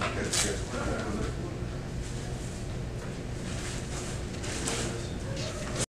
Okay, good.